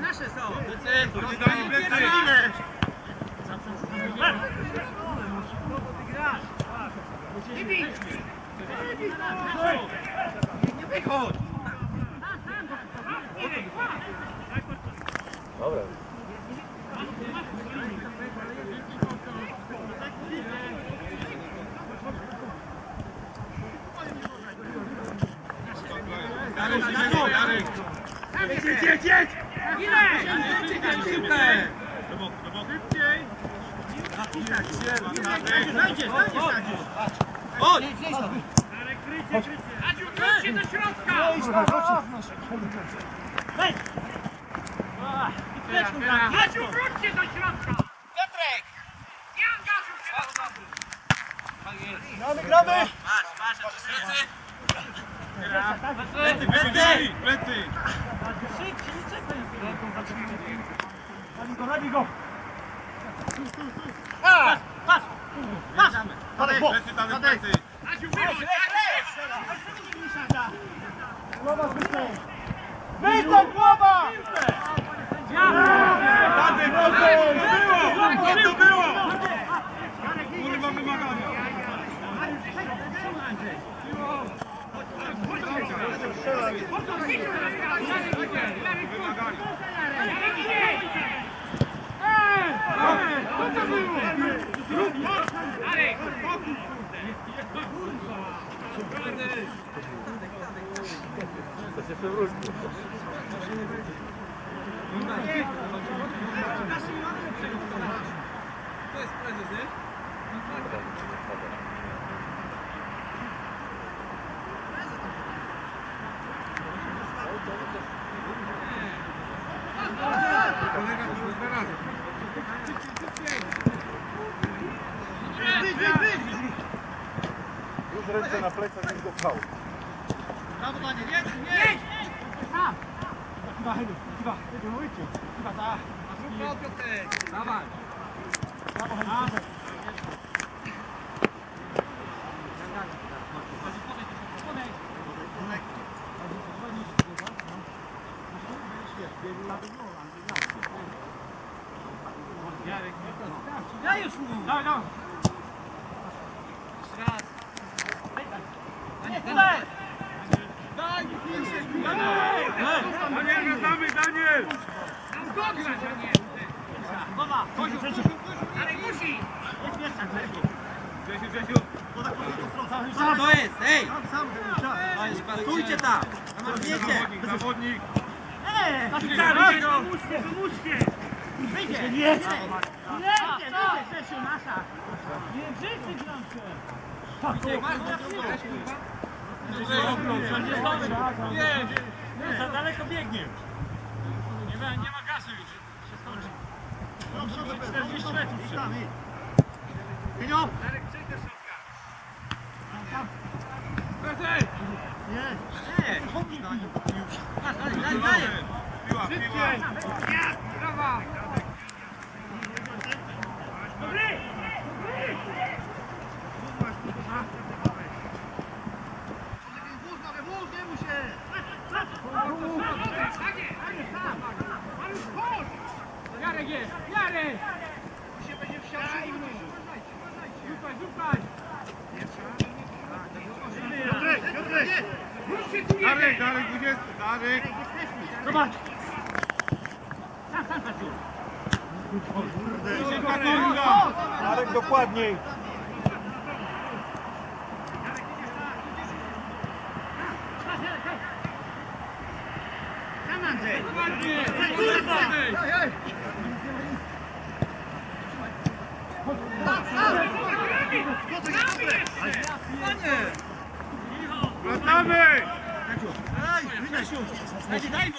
Nasze, Jedź, jedź! Ile? Super! Do boku, do boku. Znajdziesz, znajdziesz, znajdziesz. Chodź! Adziu, wróć się do środka! Adziu, wróć się do środka! Piotrek! Nie angażuj się na Gramy, gramy! Plecy, plecy! Plecy! Go, zabij go! Plecy, tam plecy! Adziu, wychodź! Głowa zbytnie! Wyjdź To się przewrócił. To jest prezes, nie? Kolega tu już dwa razy. Wyjdź, wyjdź, wyjdź! Już ręce na plecach i go pchał. Chyba, Heniu, chyba, Heniu, mówicie. Chyba ta. Dawaj! Brawo, Heniu. Ja już mówię! Dawaj, dawaj. Jeszcze raz! Daniel, wracamy, Daniel! Tam dograć, a nie! Głowa! Koziu, Koziu! Ale musi! Grzesiu, Grzesiu! Co to jest? Ej! Stójcie tam! Zawodnik, zawodnik! Eee! Pomóżcie, pomóżcie! Wyjdzie! Nie! Nie! Grzesiu, nasza! Nie, wszyscy gram się! Nie, nie, za daleko biegnie. Nie ma, nie ma gazu już. Się skończy. 40 metrów trzeba. Pinio! Darek, przejdź do środka! Plecy! Nie! Nie! Patrz, daj, daj, daj! Piła, piła! Darek, jeden! Darek, 20! Darek! Zobacz! Marek dokładniej! Sam Andrzej! Kurwa! Wracamy! Ej, Grzesiu! Daj, daj, daj!